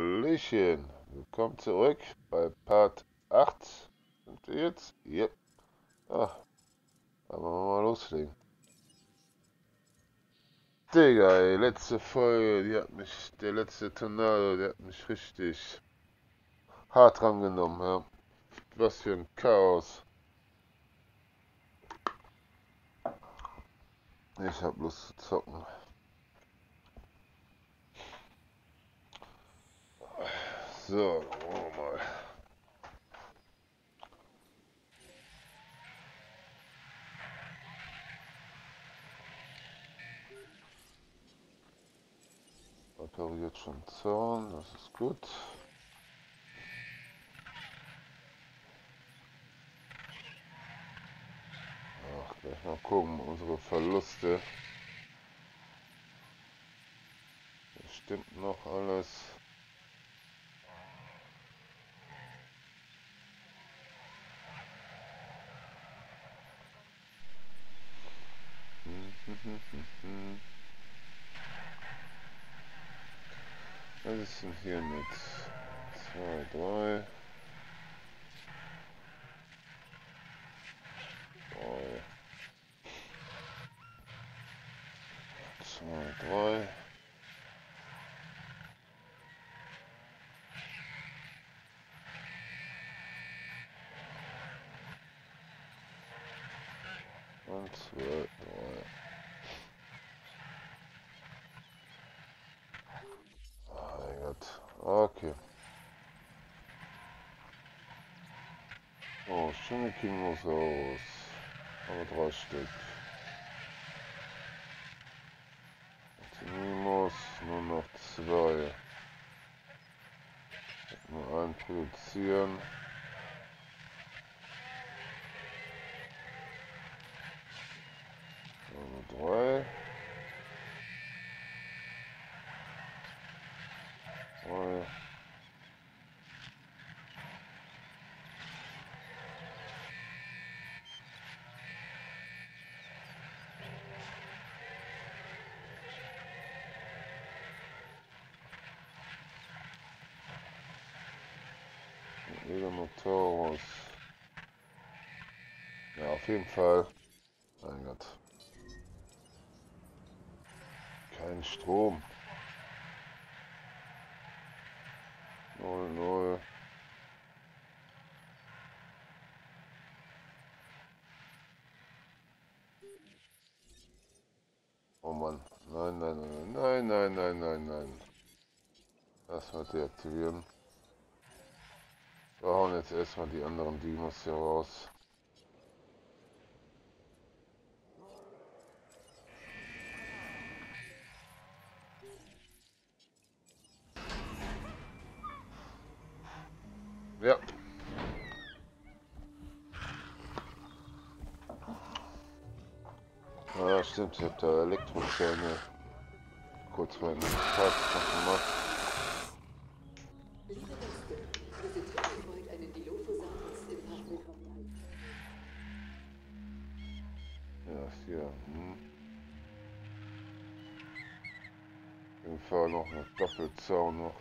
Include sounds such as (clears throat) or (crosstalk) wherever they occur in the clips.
Hallöchen, willkommen zurück bei Part 8. Sind wir jetzt? Yep. Ach, aber mal loslegen. Digga, ey, letzte Folge, die hat mich, der letzte Tornado, der hat mich richtig hart rangenommen, ja. Was für ein Chaos. Ich hab Lust zu zocken. So, gucken wir mal. Repariert schon Zaun, das ist gut. Ach, gleich mal gucken, unsere Verluste. Das stimmt noch alles. Was ist denn hier mit 2, 3? 2, 3. Und 2, 3. Mein Gott. Okay. Oh, schöne Kimosaurus. Aber drei Stück. Minus nur noch zwei. Nur einen produzieren. Nur drei. Zwei. Meganotaurus. Ja, auf jeden Fall. Mein Gott. Kein Strom. Null, null. Oh Mann. Nein, nein, nein, nein, nein, nein, nein, nein. Erstmal deaktivieren. Jetzt erstmal die anderen Dinos hier raus. Ja. Ja, stimmt, ich habe da Elektrozähne kurz dem Tag gemacht. Doppelzaun noch.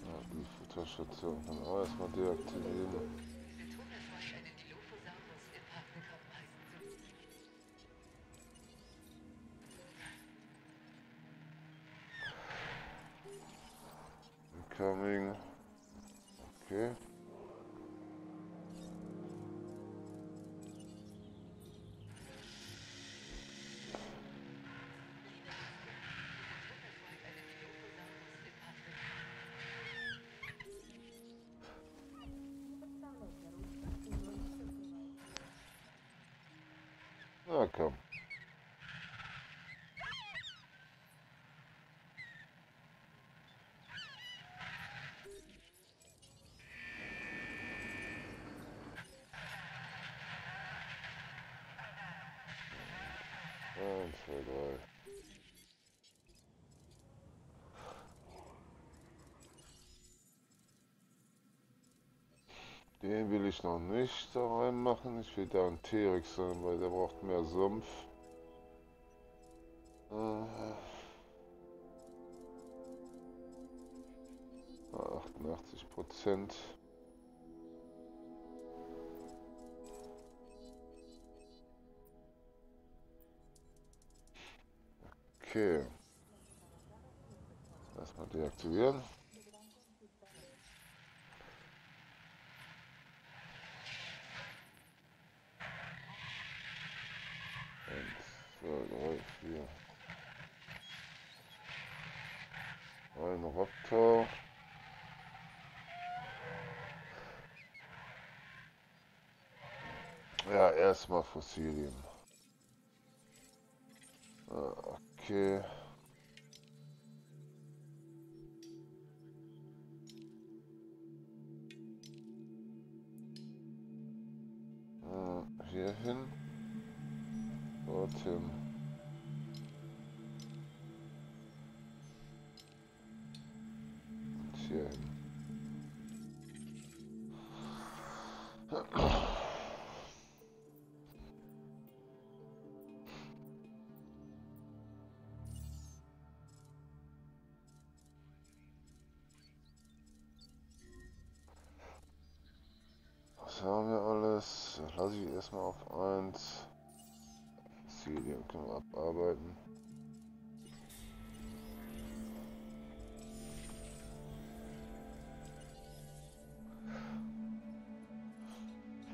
Ja, die Futterstation kann auch erstmal deaktivieren. Eins, zwei, drei. Den will ich noch nicht da reinmachen. Ich will da einen T-Rex rein, weil der braucht mehr Sumpf. Äh, 88 Prozent. Vier. Ein Raptor. Ja, erstmal Fossilien. Ah, okay.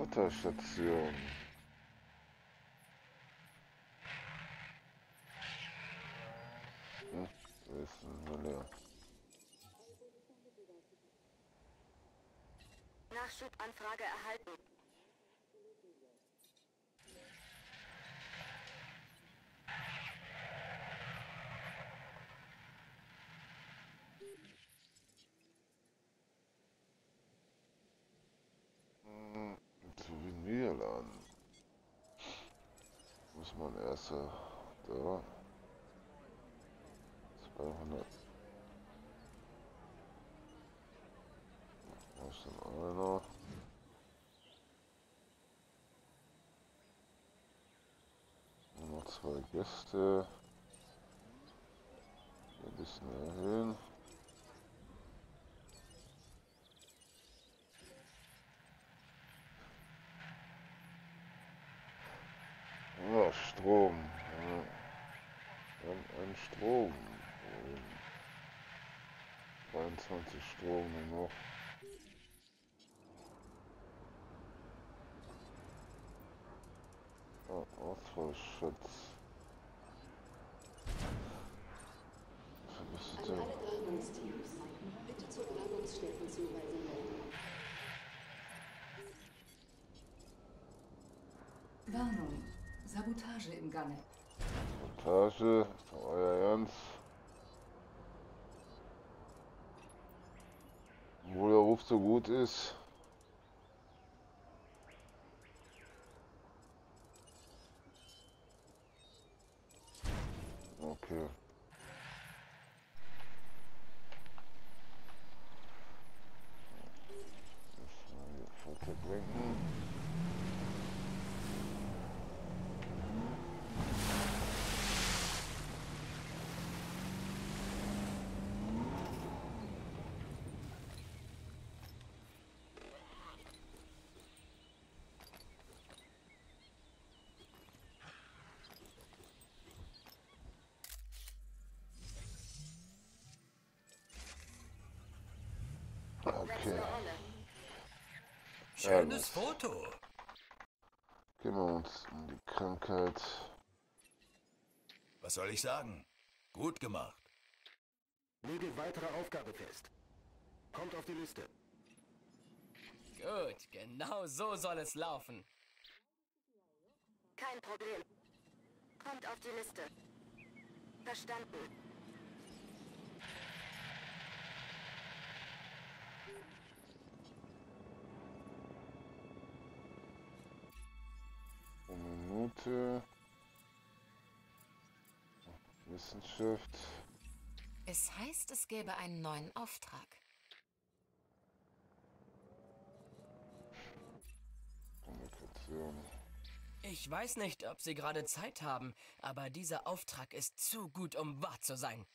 Futterstation. Hm? Nachschubanfrage erhalten. Hm, Souvenirladen. Muss äh, da. 200. Da ist dann einer. Noch zwei Gäste. Hier ein bisschen erhöhen. 24 Strom nur noch. Oh, Ausfallschutz. Vermisst An bitte zur Grabungsstättenzuweise melden. Warnung. Sabotage im Gange. Sabotage. Ruf so gut ist. Okay. Erstmal hier Futter bringen. Letzte Okay. Schönes Foto. Kümmern wir uns um die Krankheit. Was soll ich sagen? Gut gemacht. Lege weitere Aufgabe fest. Kommt auf die Liste. Gut, genau so soll es laufen. Kein Problem. Kommt auf die Liste. Verstanden. Minute. Wissenschaft. Es heißt, es gäbe einen neuen Auftrag. Mission. Ich weiß nicht, ob Sie gerade Zeit haben, aber dieser Auftrag ist zu gut, um wahr zu sein.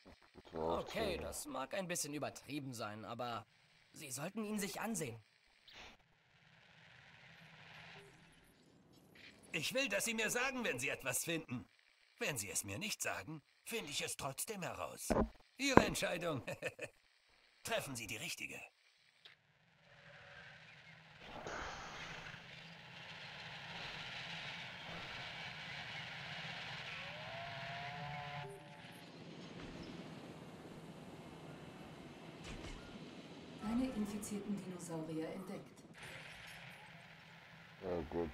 Okay, das mag ein bisschen übertrieben sein, aber Sie sollten ihn sich ansehen. Ich will, dass Sie mir sagen, wenn Sie etwas finden. Wenn Sie es mir nicht sagen, finde ich es trotzdem heraus. Ihre Entscheidung. (laughs) Treffen Sie die richtige. Keine infizierten Dinosaurier entdeckt. Ja gut.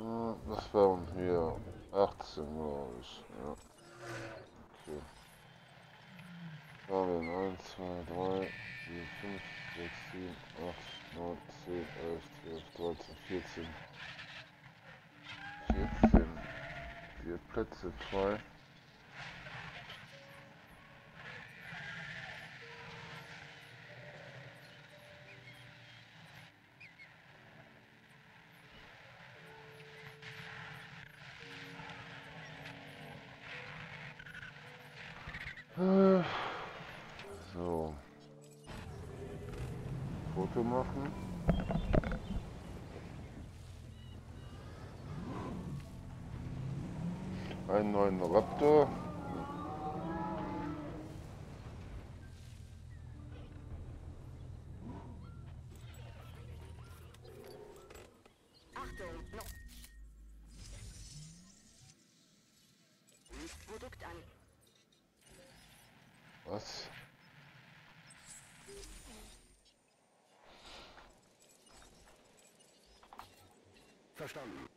Hm, Was waren hier? 18, glaube ich. Ja. Okay. Da haben wir 1, 2, 3, 4, 5, 6, 7, 8, 9, 10, 11, 12, 13, 14. 14. Vier Plätze frei. Machen. Einen neuen Raptor. Verstanden.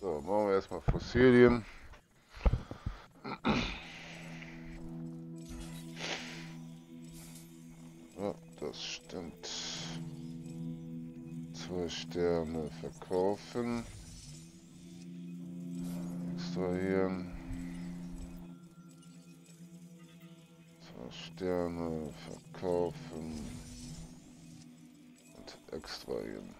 So, machen wir erstmal Fossilien. (clears throat) Ja, das stimmt. Zwei Sterne verkaufen. Extrahieren. Sterne verkaufen. Und extrahieren.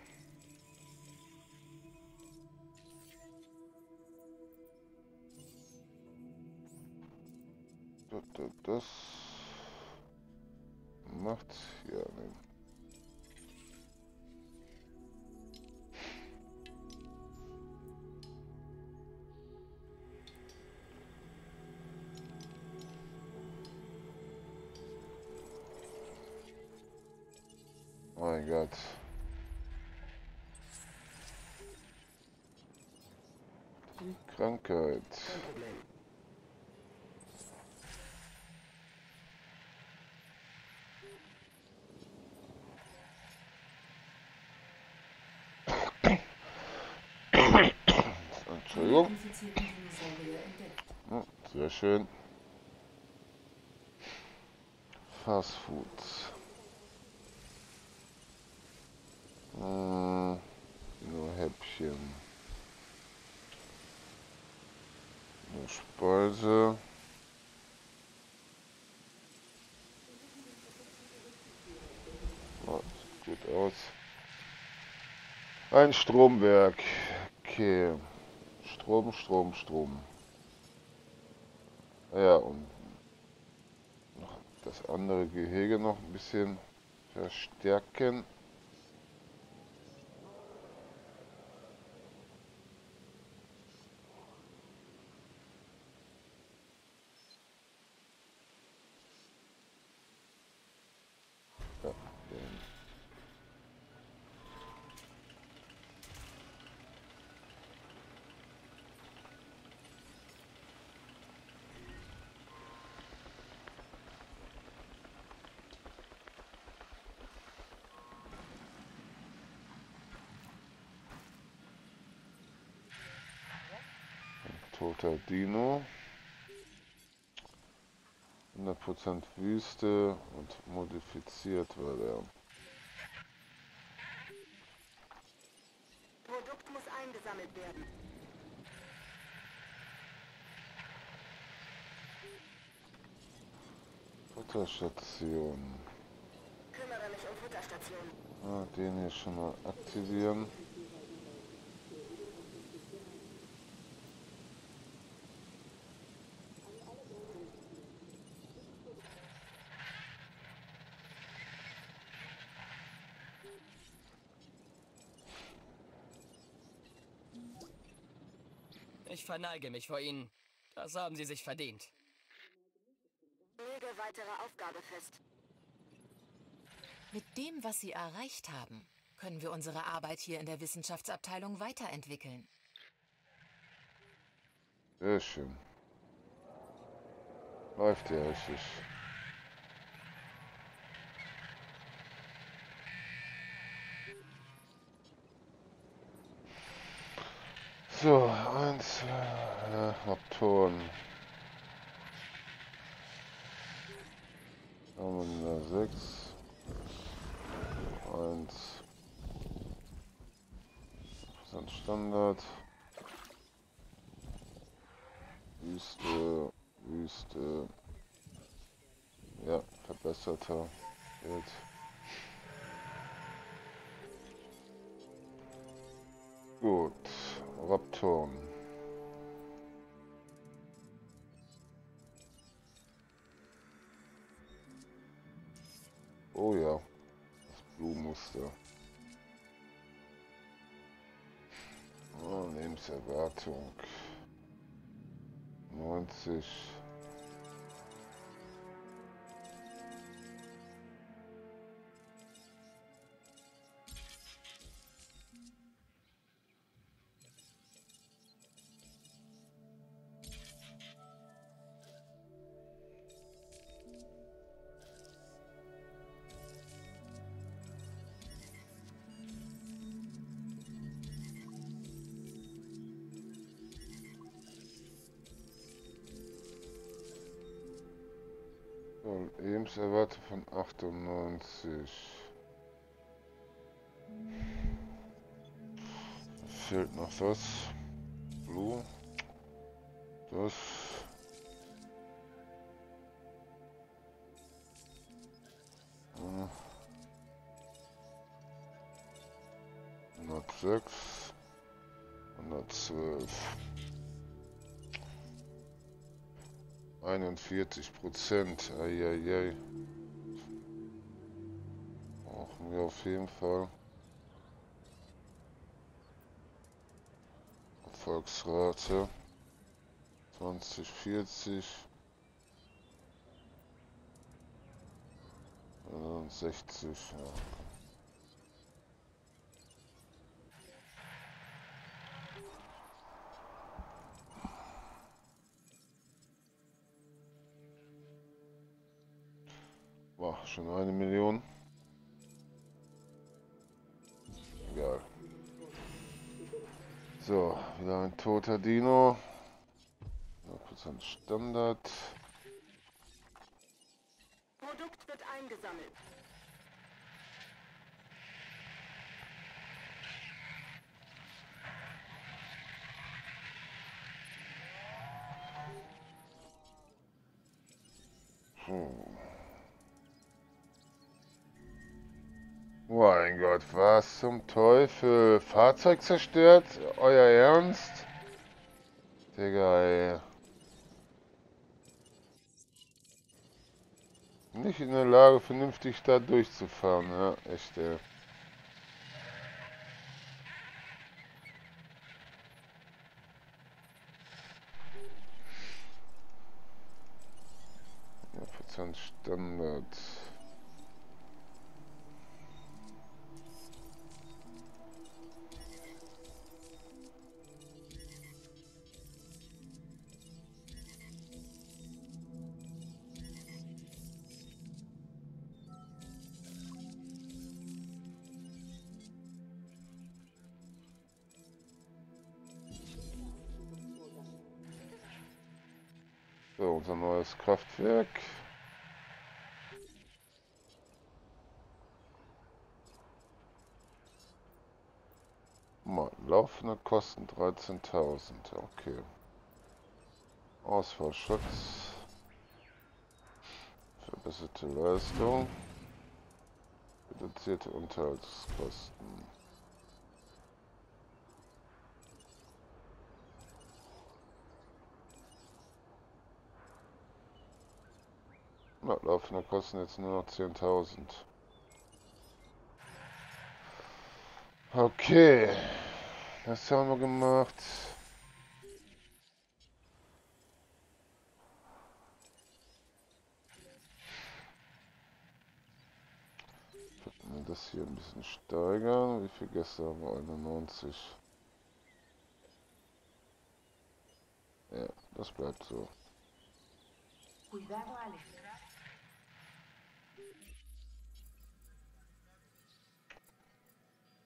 Gott. Die Krankheit. Entschuldigung. sehr schön. Fast Food. Hm, nur Häppchen. Nur Speise. Oh, sieht gut aus. Ein Stromwerk. Okay. Strom, Strom, Strom. Ja, und noch das andere Gehege noch ein bisschen verstärken. Ja, den- Toter Dino. 100% Wüste und modifiziert wird er. eingestellt werden. Futterstation. Kümmere mich um Futterstation. Ah, den hier schon mal aktivieren. Ich verneige mich vor Ihnen. Das haben Sie sich verdient. Lege weitere Aufgabe fest. Mit dem, was Sie erreicht haben, können wir unsere Arbeit hier in der Wissenschaftsabteilung weiterentwickeln. Sehr schön. Läuft ja richtig. So, eins. Haben wir da sechs. Eins. Prozent Standard. Wüste, Wüste. Ja, verbesserter Wert. Gut, Raptoren. Oh ja, das Blumenmuster. Oh, Lebenserwartung. 90. 98. Fehlt noch das. Blue. Das. Hm. 106. 112. 41 Prozent. Eieiei. Brauchen wir auf jeden Fall. Erfolgsrate 2040. 60, ja. Schon eine Million. Egal. So, wieder ein toter Dino. 100% Standard. Produkt wird eingesammelt. Hm. Mein Gott, was zum Teufel? Fahrzeug zerstört? Euer Ernst? Digga, ey. Nicht in der Lage, vernünftig da durchzufahren, ja, echt, ey. Ja, Standard. Kraftwerk. Mal laufen. Laufende Kosten 13.000. Okay. Ausfallschutz. Verbesserte Leistung. Reduzierte Unterhaltskosten. Ja, laufende Kosten jetzt nur noch 10.000. Okay. Das haben wir gemacht. Das hier ein bisschen steigern. Wie viel Gäste haben wir? 91. Ja, das bleibt so. Cuidado, Alex.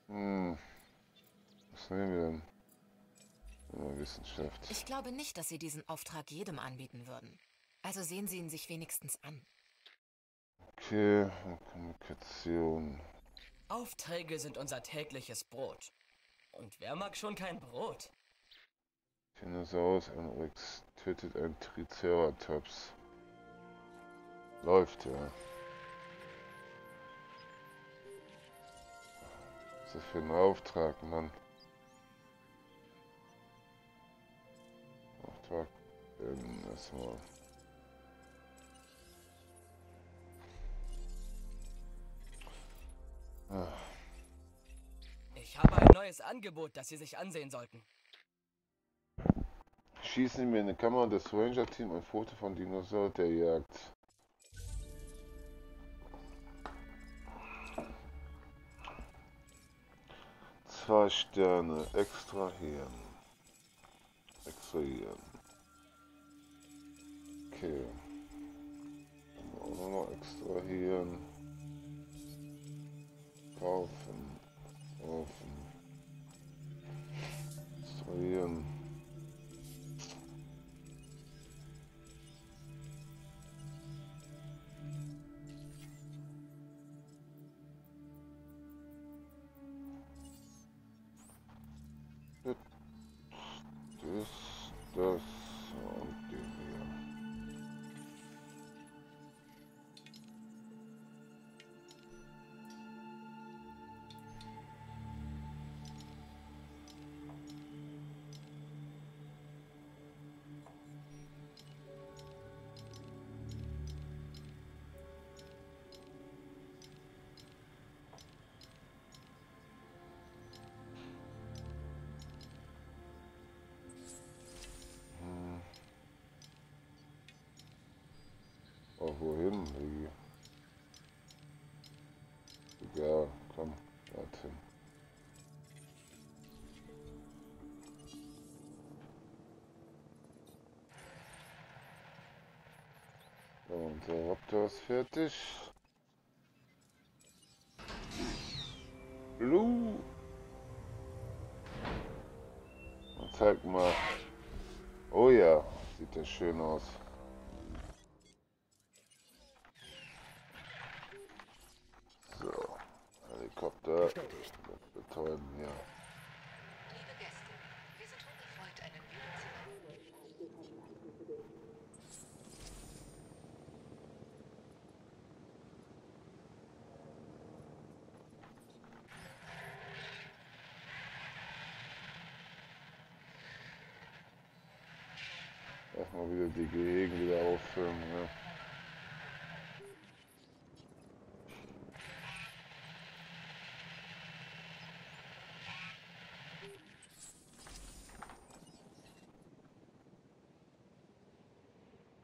Hm. Was nehmen wir denn? Ja, Wissenschaft. Ich glaube nicht, dass Sie diesen Auftrag jedem anbieten würden. Also sehen Sie ihn sich wenigstens an. Okay, Kommunikation. Aufträge sind unser tägliches Brot. Und wer mag schon kein Brot? Dinosaurus Rex tötet ein Triceratops. Läuft ja. Ist das für ein Auftrag, Mann? Auftrag. Ähm, erstmal. Ah, Ich habe ein neues Angebot, das Sie sich ansehen sollten. Schießen wir in die Kamera des Ranger-Team ein Foto von Dinosaur der Jagd. Zwei Sterne extrahieren. Extrahieren. Okay. Auch noch extrahieren. Kaufen. Kaufen. Extrahieren. Wohin? Egal, komm, warte. So, unser Raptor ist fertig. Blue! Zeig mal. Oh ja, sieht das schön aus. da. Toll, ja.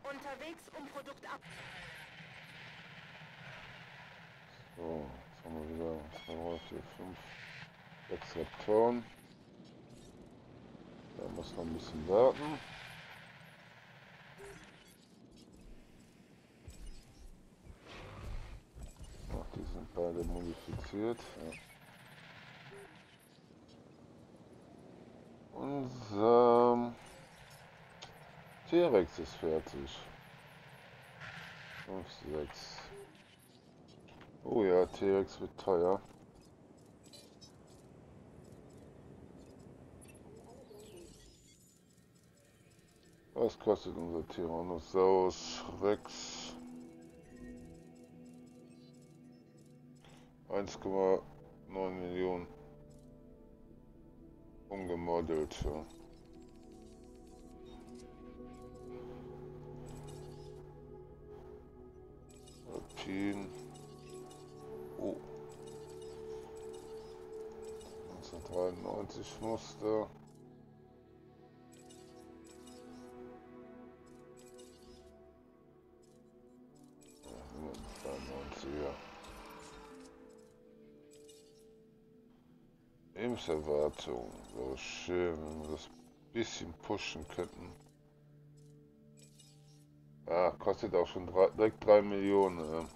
Unterwegs, um Produkt ab. So, jetzt haben wir wieder 2, 3, 4, 5, 6 Raptoren. Da muss noch ein bisschen warten. Ach, die sind beide modifiziert. Ja. T-Rex ist fertig. 5, 6. Oh ja, T-Rex wird teuer. Was kostet unser Tyrannosaurus Rex? 1,9 Millionen umgemodelt. Ja. Alpin. Oh. 1993 Muster. Ja, 92er. Lebenserwartung. Wäre schön, wenn wir das bisschen pushen könnten. Ah, kostet auch schon drei, direkt 3 Millionen. Ja.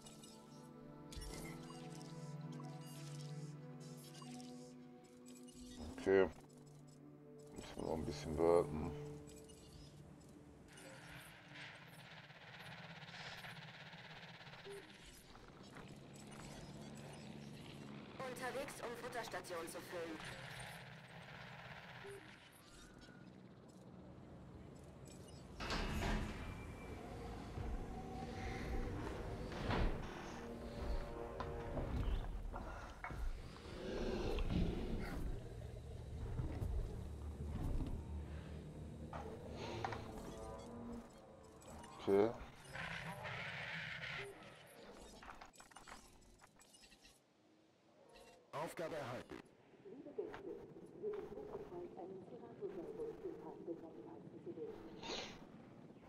Okay. Müssen wir noch ein bisschen warten. Unterwegs, um Futterstation zu füllen. Okay. Aufgabe erhalten.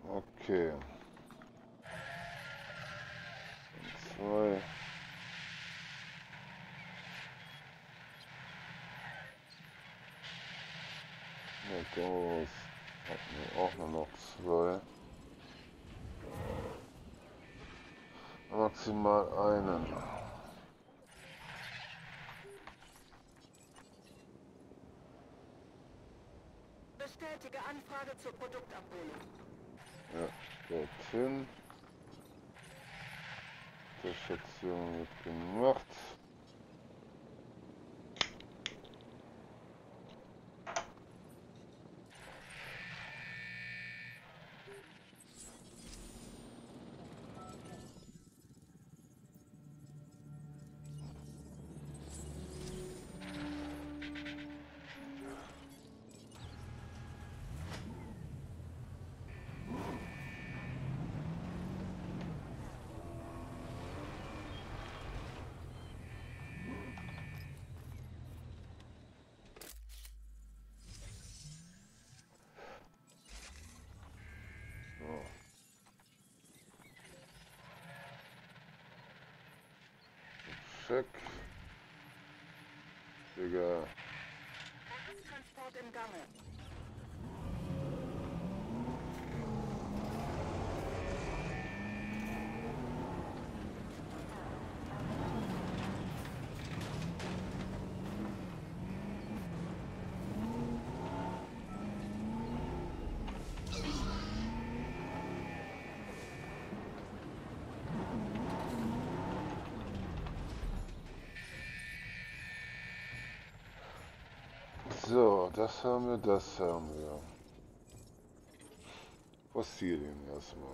Okay. Zwei. Ja, das hatten wir auch nur noch zwei. Maximal einen. Bestätige Anfrage zur Produktabholung. Ja, dorthin. Die Station wird gemacht. Check. Digga. Transport im Gange. So, das haben wir, das haben wir. Fossilien erstmal.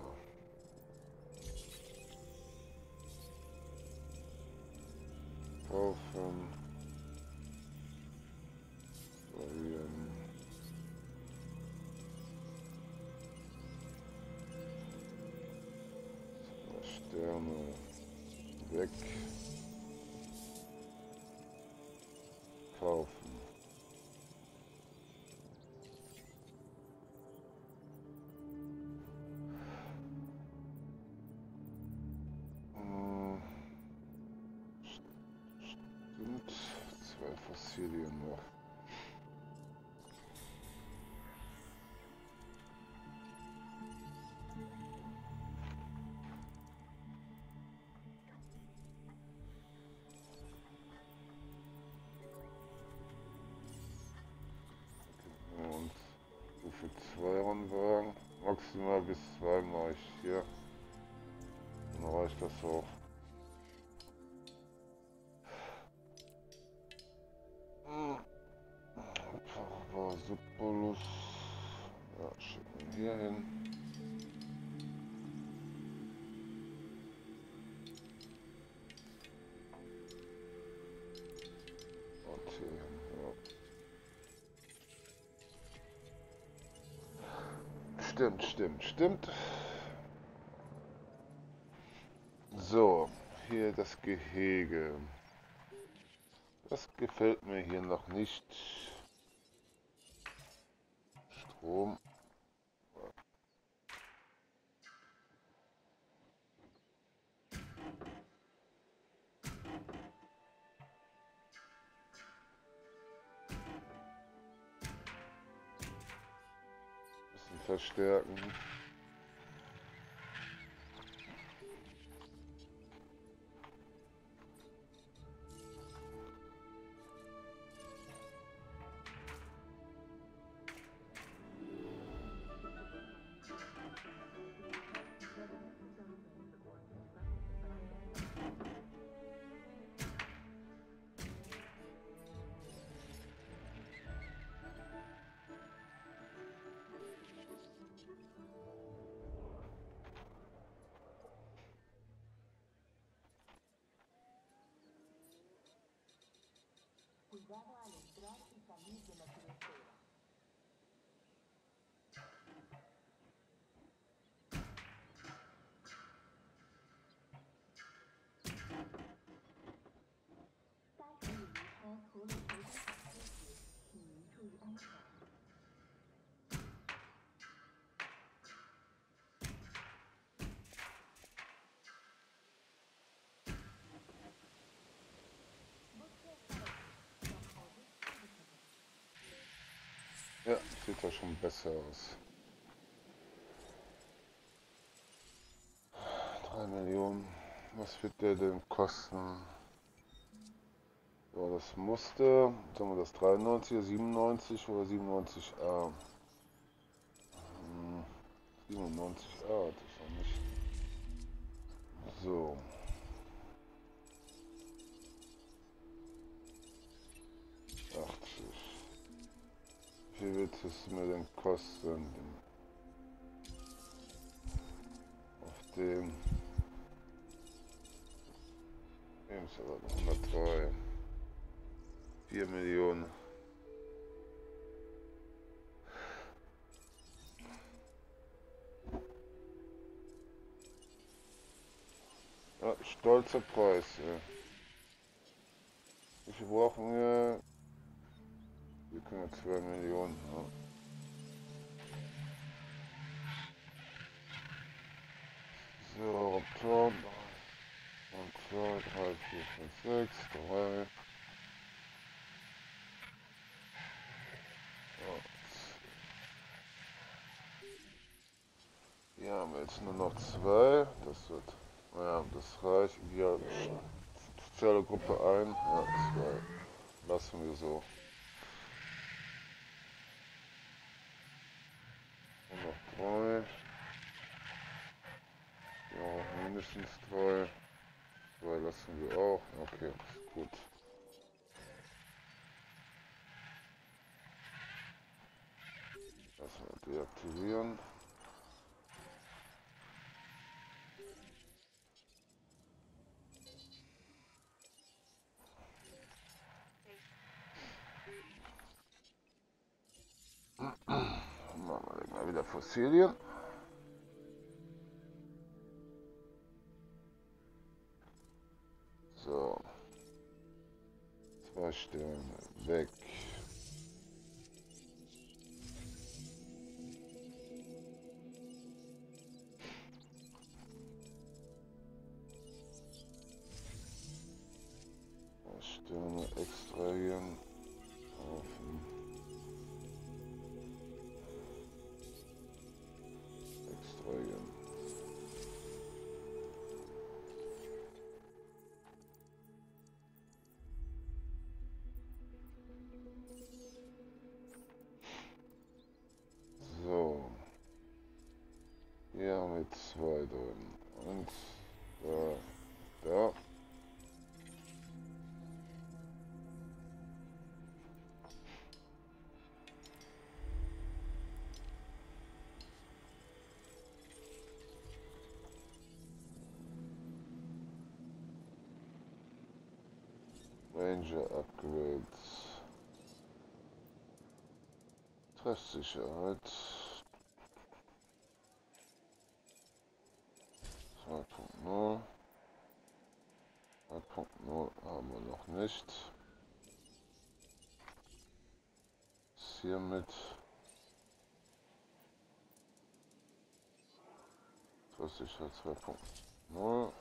Kaufen. Variieren. Zwei Sterne. Weg. Kaufen. Zwei Fossilien noch. Und so für zwei Rundwagen. Maximal bis zwei mache ich hier. Dann reicht das auch. Stimmt, stimmt, stimmt. So, hier das Gehege. Das gefällt mir hier noch nicht. Birken. Bisschen verstärken. Ja, sieht ja schon besser aus. 3 Millionen. Was wird der denn kosten? So, das musste, sagen wir das 93, 97 oder 97a? Hm, 97a hatte ich es mir denn kosten? Auf dem. Dem ist aber 103. 4 Millionen. Ja, stolzer Preis. Ja. Wie viel brauchen wir? Wir können 2 Millionen. Ja. So, Raptor. 1, 2, 3, 4, 5, 6, 3. Hier haben wir jetzt nur noch zwei. Das wird, naja, das reicht. Wir soziale Gruppe ein. Ja, zwei. Lassen wir so. Und noch drei. Mindestens drei. Zwei lassen wir auch. Okay, gut. Wir deaktivieren. Machen wir mal wieder Fossilien. Sterne weg. Ranger Upgrades. Treffsicherheit. 2.0. 2.0 haben wir noch nicht. Ist hiermit Versicher 2.0.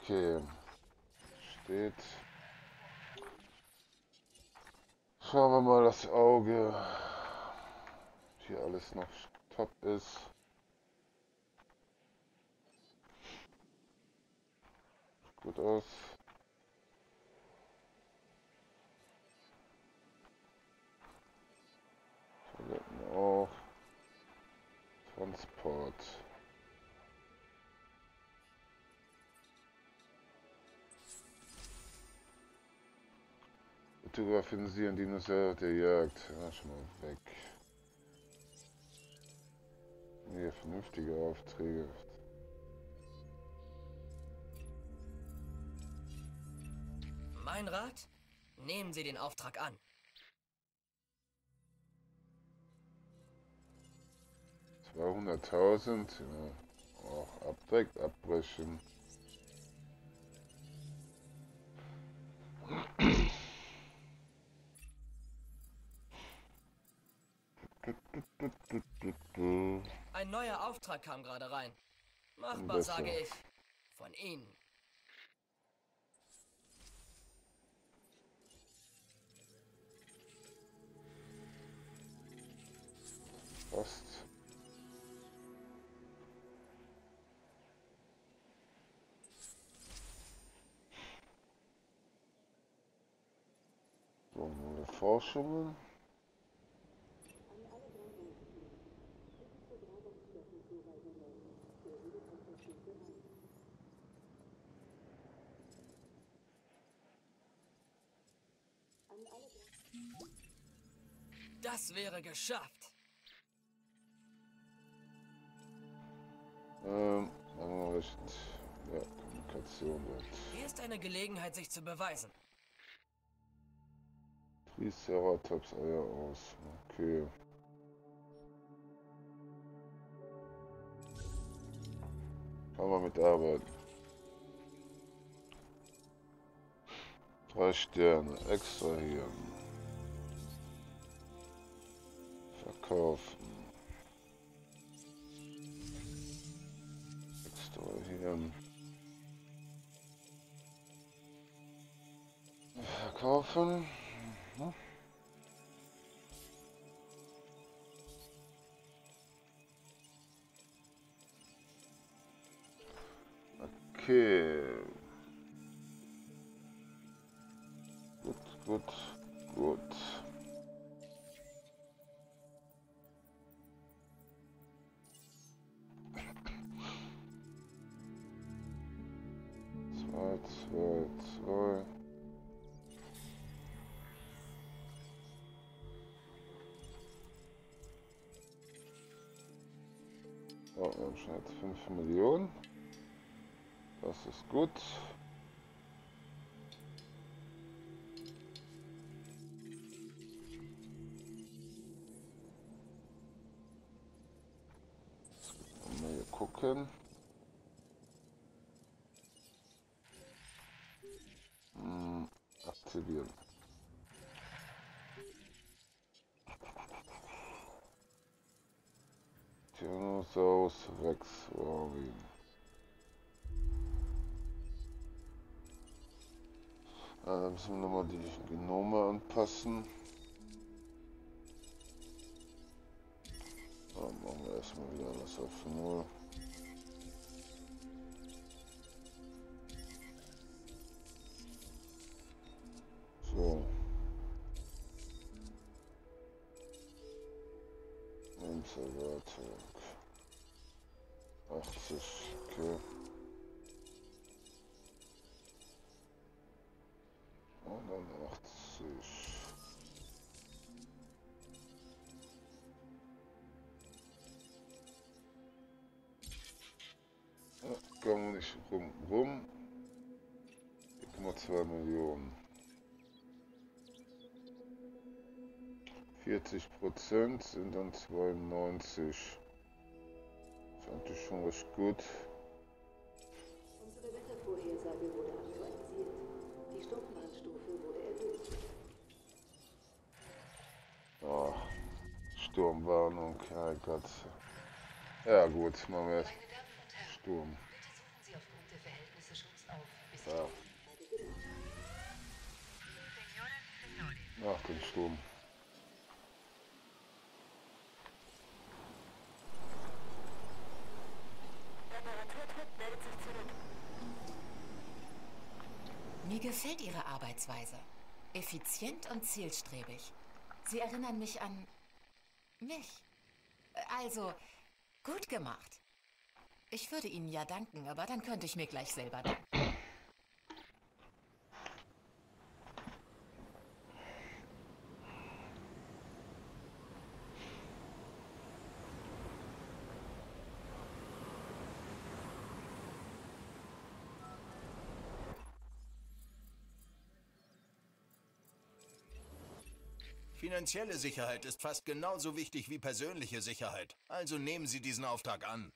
Okay. Steht. Schauen wir mal das Auge. Hier alles noch top ist. Gut aus. Toiletten auch. Transport. Fotografieren Dinosaurier der Jagd. Ja, schon mal weg. Nee, vernünftige Aufträge. Mein Rat? Nehmen Sie den Auftrag an. Zweihunderttausend. Ja. Auch ab, direkt abbrechen. Ein neuer Auftrag kam gerade rein. Machbar, Besser. sage ich. Von Ihnen. Fast. So, Forschungen. Das wäre geschafft. Ähm, haben wir recht. Ja, Kommunikation wird. Hier ist eine Gelegenheit, sich zu beweisen. Triceratops Eier aus. Okay. Kann man mitarbeiten. Drei Sterne. Extrahieren. Verkaufen. Extrahieren. Verkaufen. Mhm. Okay. Gut, gut, gut. Schon jetzt 5 Millionen. Das ist gut. Mal hier gucken. Hm, aktivieren. Tyrannosaurus Rex Warwin. Ja, da müssen wir nochmal die Genome anpassen. Ja, machen wir erstmal wieder alles auf Null. Kommen wir nicht rum. rum. 4,2 Millionen. 40 Prozent sind dann 92. eigentlich schon recht gut. Unsere Wettervorhersage wurde aktualisiert. Die Sturmwarnstufe wurde erhöht. Ja, Sturmwarnung, ja Gott. Ja gut, machen wir erst Sturm. Sturm. Mir gefällt Ihre Arbeitsweise. Effizient und zielstrebig. Sie erinnern mich an mich. Also, gut gemacht. Ich würde Ihnen ja danken, aber dann könnte ich mir gleich selber danken. Finanzielle Sicherheit ist fast genauso wichtig wie persönliche Sicherheit. Also nehmen Sie diesen Auftrag an.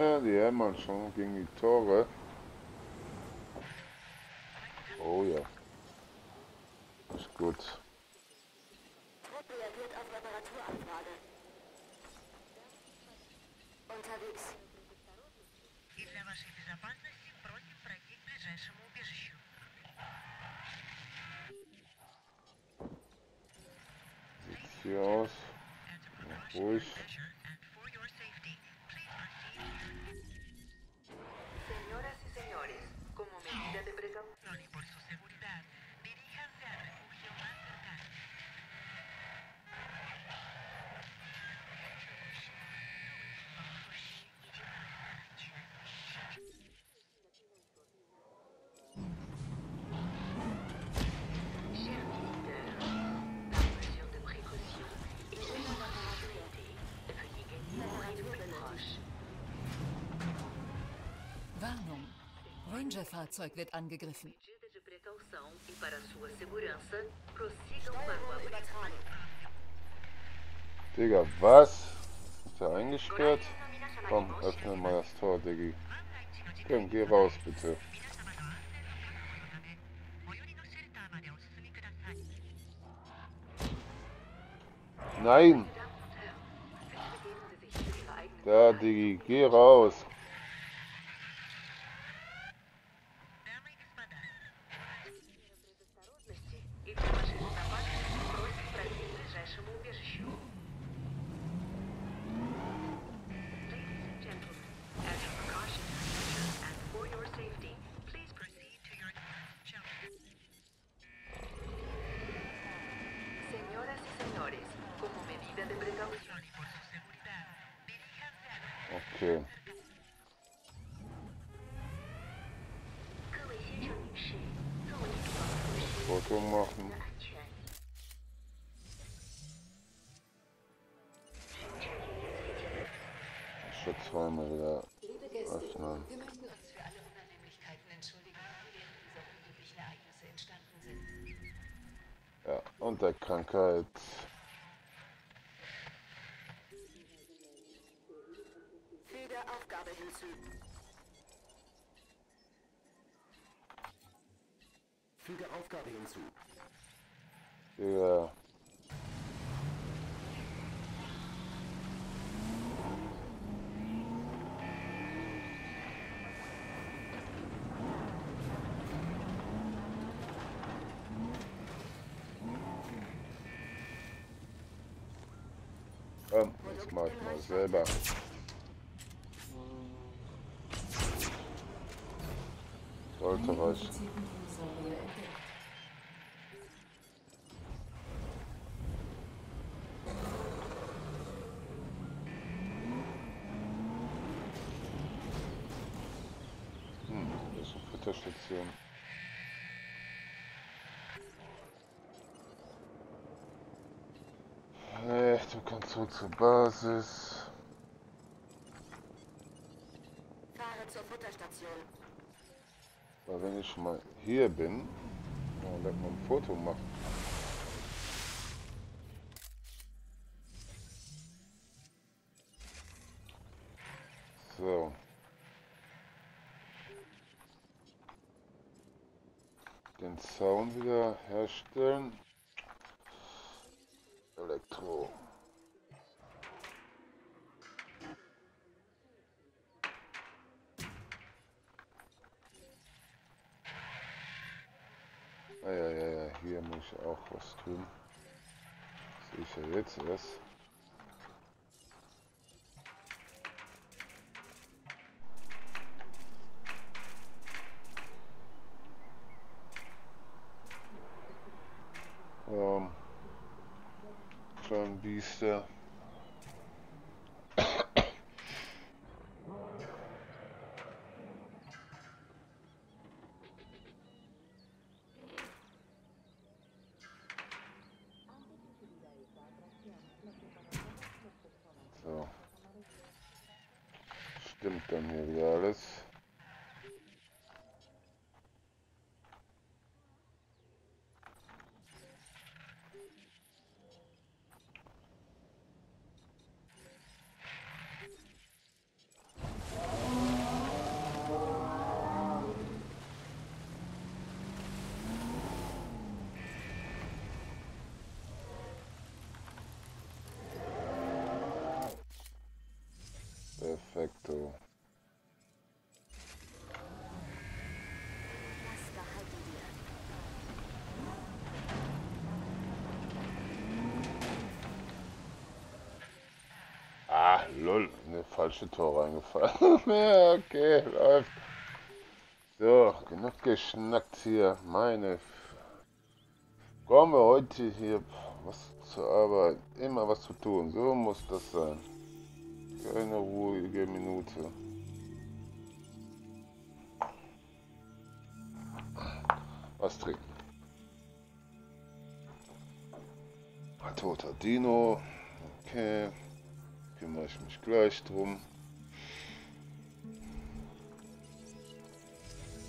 Ja, die hämmern schon gegen die Tore. Oh ja. Ist gut. Trupp reagiert auf Reparaturanfrage. Unterwegs. Для вашей безопасности просим пройти к ближайшему убежищу. Sieht hier aus. As a Noch precautionary ruhig. Ranger-Fahrzeug wird angegriffen. Digga, was? Ist er eingesperrt? Komm, öffne mal das Tor, Diggi. Komm, geh raus, bitte. Nein! Da, Diggi, geh raus, Turm machen. Schutzräume wieder öffnen. Wir möchten uns für alle Unannehmlichkeiten entschuldigen, die während dieser unglücklichen Ereignisse entstanden sind. Ja, und der Krankheit. Selber. Sollte reichen. Hm, ist eine Futterstation. Nee, du kannst zurück zur Basis. Fahre zur Futterstation. Weil wenn ich schon mal hier bin, dann wird man ein Foto machen. So. Den Zaun wieder herstellen. Elektro. Ah, ja, ja, ja, hier muss ich auch was tun. Sehe ich ja jetzt erst. Ähm, kleinen Biester. So. Stimmt dann hier wieder alles. Perfekto. Das behalten wir. Ah, lol, ne falsche Tor reingefallen. (laughs) ja, okay, läuft. So, genug geschnackt hier. Meine. Kommen wir heute hier was zu arbeiten. Immer was zu tun. So muss das sein. Keine ruhige Minute. Was trinken. Toter Dino. Okay. Kümmere ich mich gleich drum.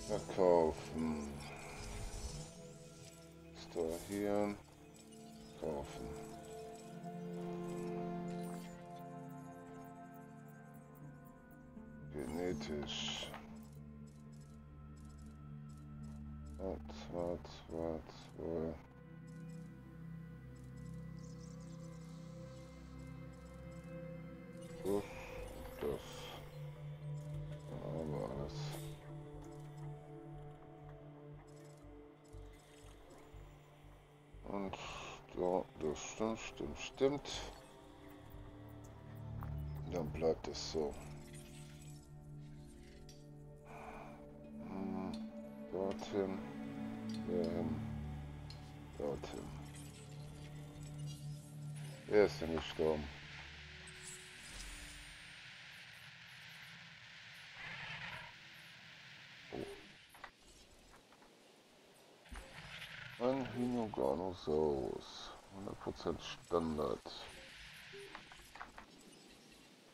Verkaufen. Ist da hier. Stimmt, stimmt, stimmt. Dann bleibt es so. Hm, dorthin, hierhin, dorthin. Wer ist denn gestorben? Ein Hinoganosaurus. 100% Standard.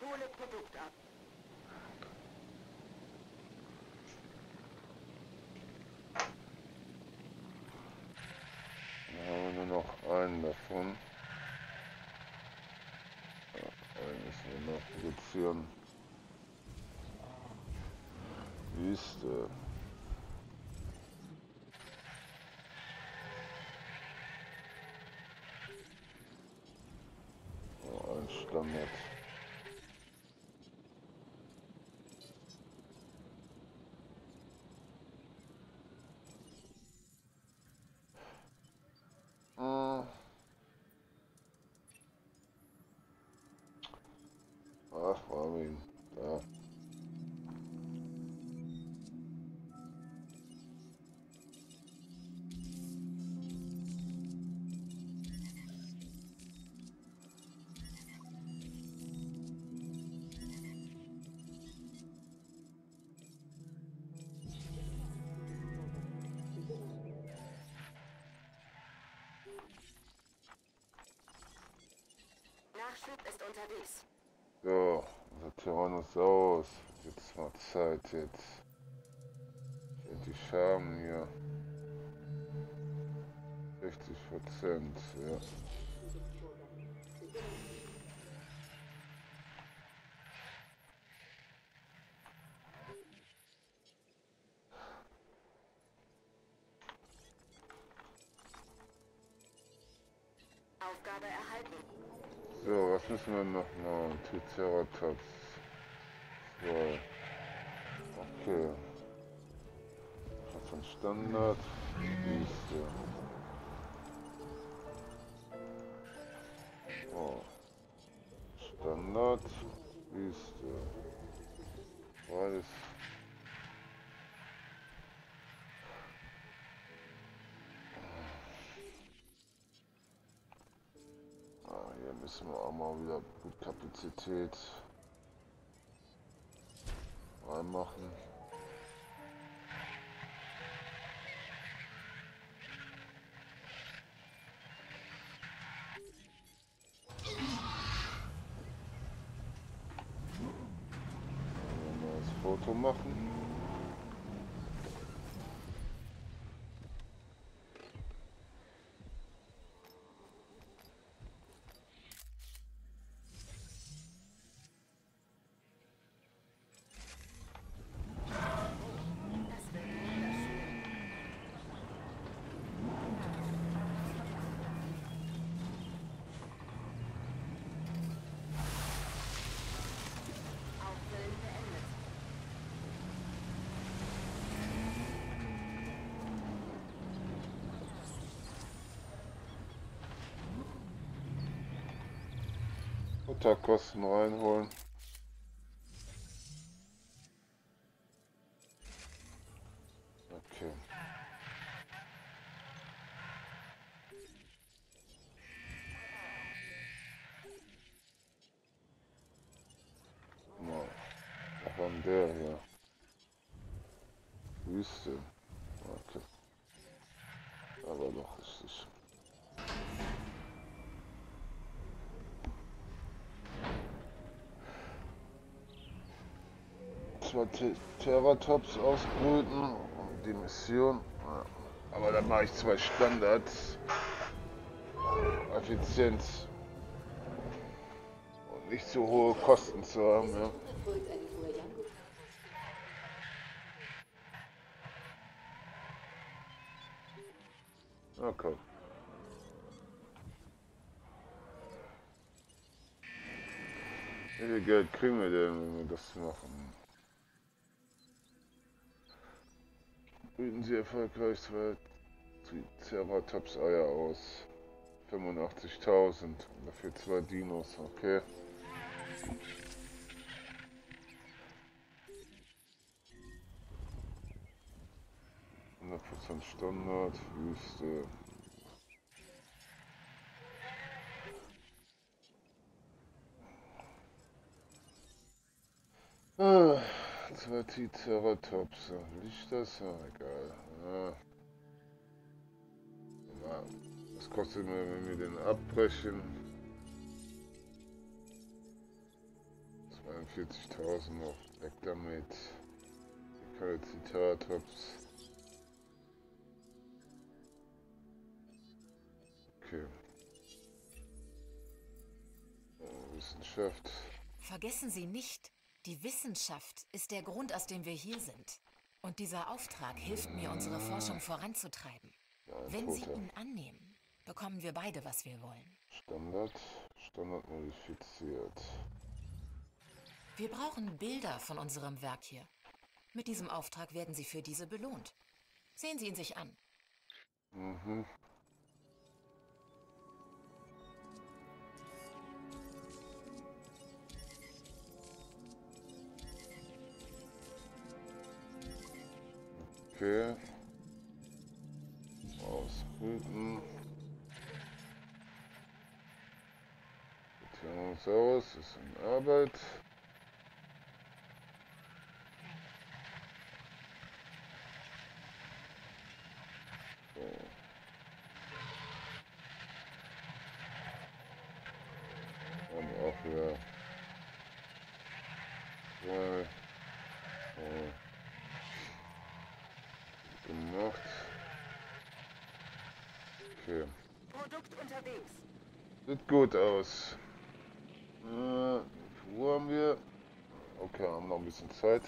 Hole Produkt ab. Dann haben wir nur noch einen davon. Ja, einen müssen wir noch produzieren. Wüste. Standard. Nachschub ist unterwegs. So, unser Tyrannosaurus. Jetzt mal Zeit jetzt. Die Scherben hier. 60 Prozent, ja. Müssen wir noch machen? Triceratops. So. Okay. Was ein Standard? Wüste. Müssen wir auch mal wieder gut Kapazität reinmachen. Futterkosten reinholen. Okay. Na, was war denn der hier? Wüste. Okay. Aber doch richtig. Terratops ausbrüten. Und die Mission. Aber dann mache ich zwei Standards. Effizienz. Und nicht so hohe Kosten zu haben. Ja. Okay. Wie viel Geld kriegen wir denn, wenn wir das machen? Brüten Sie erfolgreich zwei Triceratops-Eier aus. 85.000. Dafür zwei Dinos, okay. Prozent Standard, Wüste. Ah, zwei Triceratops. Ich das? Ja, egal. Ja. Ja, Was kostet mir, wenn wir den abbrechen? 42.000 noch. Weg damit. Triceratops. Okay. Oh, Wissenschaft. Vergessen Sie nicht, die Wissenschaft ist der Grund, aus dem wir hier sind. Und dieser Auftrag hilft mir, unsere Forschung voranzutreiben. Wenn Sie ihn annehmen, bekommen wir beide, was wir wollen. Standard. Standard modifiziert. Wir brauchen Bilder von unserem Werk hier. Mit diesem Auftrag werden Sie für diese belohnt. Sehen Sie ihn sich an. Mhm. Okay. Ausbrüten. Tyrannosaurus ist in Arbeit. So. Und auch wieder zwei, drei, gemacht. Okay. Produkt unterwegs. Sieht gut aus. Äh, wo haben wir? Okay, haben noch ein bisschen Zeit.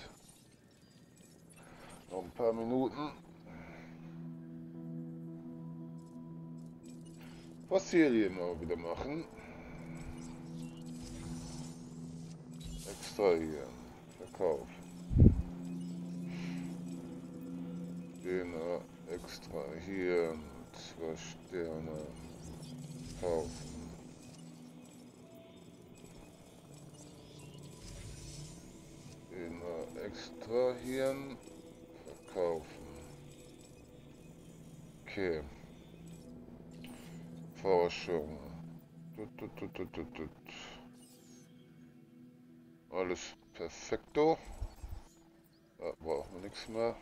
Noch ein paar Minuten. Fossilien mal wieder machen. Extra hier. Verkauf. Äh, extra hier. Zwei Sterne. Kaufen. Hier. Verkaufen. Okay. Forschung. Tut, tut, tut. Alles perfekto. Da brauchen wir nichts mehr.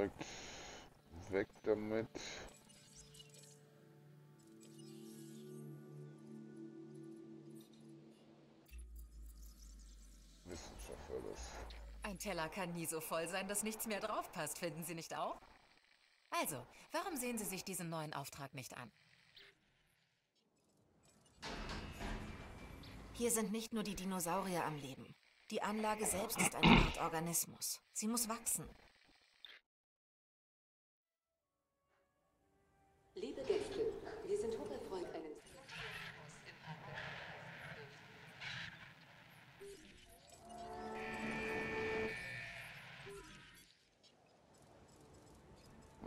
Direkt weg damit. Ein Teller kann nie so voll sein, dass nichts mehr draufpasst, finden Sie nicht auch? Also, warum sehen Sie sich diesen neuen Auftrag nicht an? Hier sind nicht nur die Dinosaurier am Leben. Die Anlage selbst ist eine Art Organismus. Sie muss wachsen. Liebe Gäste, wir sind hocherfreut, einen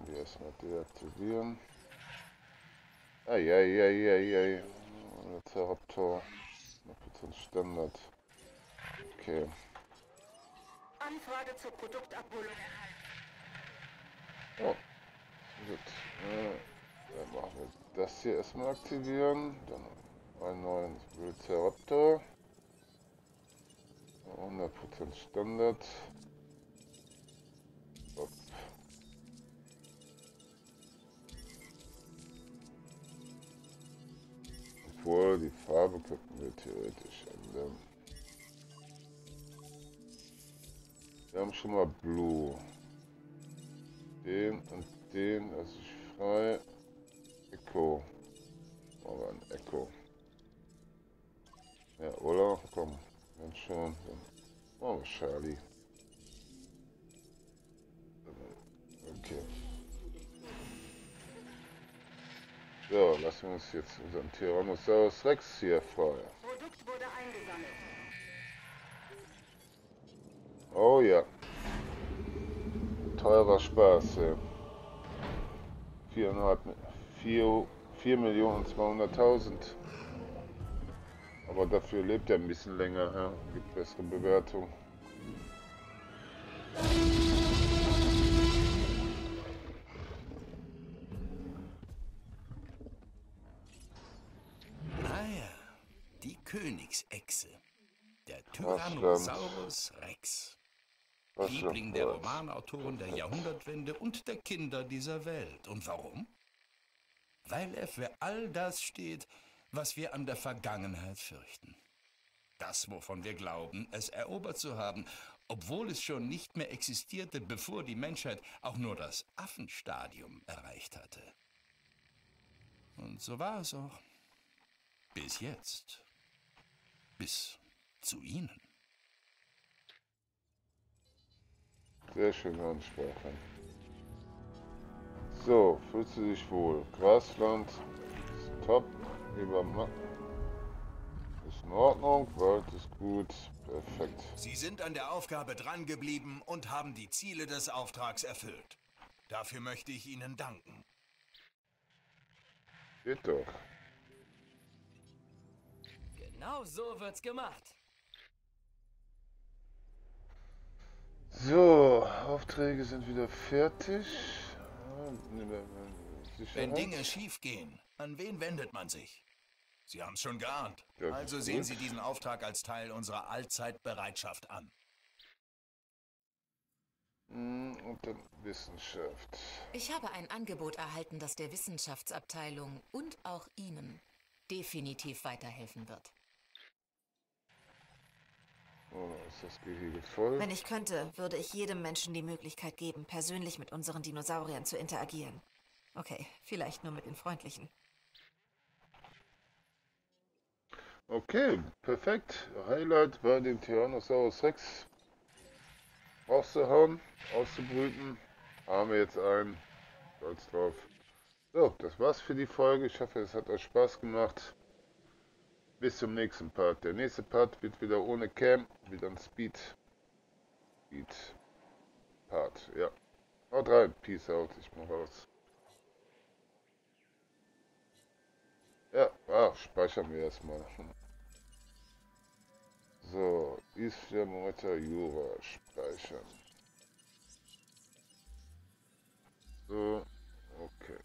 Die erstmal deaktivieren. Eieieiei. Raptor. Noch kurz Standard. Okay. Anfrage zur Produktabholung erhalten. Oh. Gut. Äh, dann machen wir das hier erstmal aktivieren. Dann einen neuen Velociraptor. 100% Standard. Obwohl, die Farbe könnten wir theoretisch ändern. Wir haben schon mal Blue. Den und den lasse ich frei. Echo. Machen wir ein Echo. Ja, oder? Komm, wenn schon. Dann oh, machen wir Charlie. Okay. So, lassen wir uns jetzt unseren Tyrannosaurus Rex hier freuen. Produkt wurde eingesammelt. Oh ja. Teurer Spaß. Viereinhalb Millionen. 4.200.000. Aber dafür lebt er ein bisschen länger, ja? gibt bessere Bewertung. Naja, die Königsechse. Der Tyrannosaurus Rex. Liebling der Romanautoren der Jahrhundertwende und der Kinder dieser Welt. Und warum? Weil er für all das steht, was wir an der Vergangenheit fürchten. Das, wovon wir glauben, es erobert zu haben obwohl es schon nicht mehr existierte, bevor die Menschheit auch nur das Affenstadium erreicht hatte. Und so war es auch. Bis jetzt. Bis zu Ihnen. Sehr schöne Ansprache. So, fühlst du dich wohl? Grasland ist top. Über Ma ist in Ordnung. Wald ist gut. Perfekt. Sie sind an der Aufgabe drangeblieben und haben die Ziele des Auftrags erfüllt. Dafür möchte ich Ihnen danken. Geht doch. Genau so wird's gemacht. So, Aufträge sind wieder fertig. Wenn. Dinge schiefgehen, an wen wendet man sich? Sie haben es schon geahnt. Also sehen. Sie diesen Auftrag als Teil unserer Allzeitbereitschaft an. Hm, Und dann Wissenschaft. Ich habe ein Angebot erhalten, das der Wissenschaftsabteilung und auch Ihnen definitiv weiterhelfen wird. Oh, ist das Gehege voll? Wenn ich könnte, würde ich jedem Menschen die Möglichkeit geben, persönlich mit unseren Dinosauriern zu interagieren. Okay, vielleicht nur mit den freundlichen. Okay, perfekt. Highlight war den Tyrannosaurus Rex rauszuhauen, auszubrüten. Wir jetzt einen. Stolz drauf. So, das war's für die Folge. Ich hoffe, es hat euch Spaß gemacht. Bis zum nächsten Part. Der nächste Part wird wieder ohne Cam, wieder ein Speed. Speed Part, ja. Haut rein, peace out, ich mach raus. Ja, ah, speichern wir erstmal. So, Isla Motor Jura speichern. So, okay.